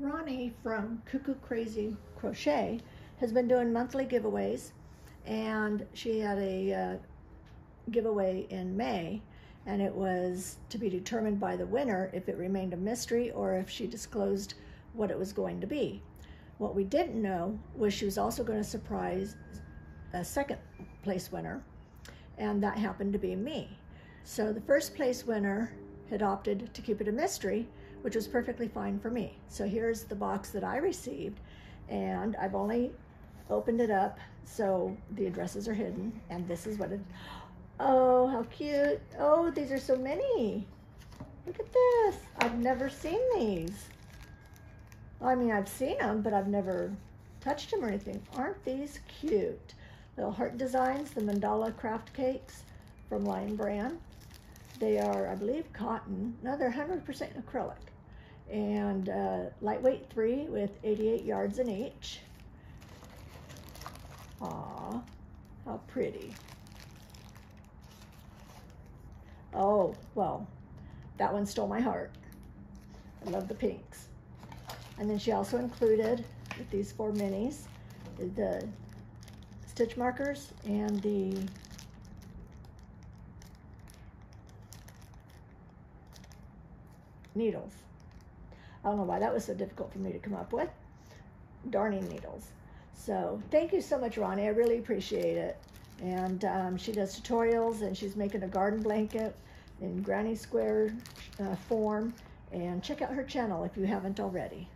Ronnie from Cuckoo Crazy Crochet has been doing monthly giveaways, and she had a uh, giveaway in May, and it was to be determined by the winner if it remained a mystery or if she disclosed what it was going to be. What we didn't know was she was also going to surprise a second place winner, and that happened to be me. So the first place winner had opted to keep it a mystery, which was perfectly fine for me. So here's the box that I received, and I've only opened it up so the addresses are hidden, and this is what it. Oh, how cute! Oh, these are so many. Look at this. I've never seen these. I mean, I've seen them, but I've never touched them or anything. Aren't these cute? Little heart designs, the mandala craft cakes from Lion Brand. They are, I believe, cotton. No, they're 100% acrylic. And uh, lightweight three with 88 yards in each. Aw, how pretty. Oh, well, that one stole my heart. I love the pinks. And then she also included with these four minis the stitch markers and the needles. I don't know why that was so difficult for me to come up with. Darning needles. So thank you so much, Ronnie. I really appreciate it. And um, she does tutorials and she's making a garden blanket in granny square uh, form. And check out her channel if you haven't already.